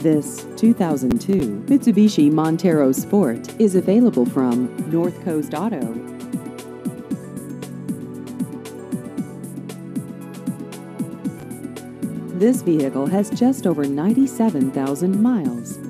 This 2002 Mitsubishi Montero Sport is available from North Coast Auto. This vehicle has just over 97,000 miles.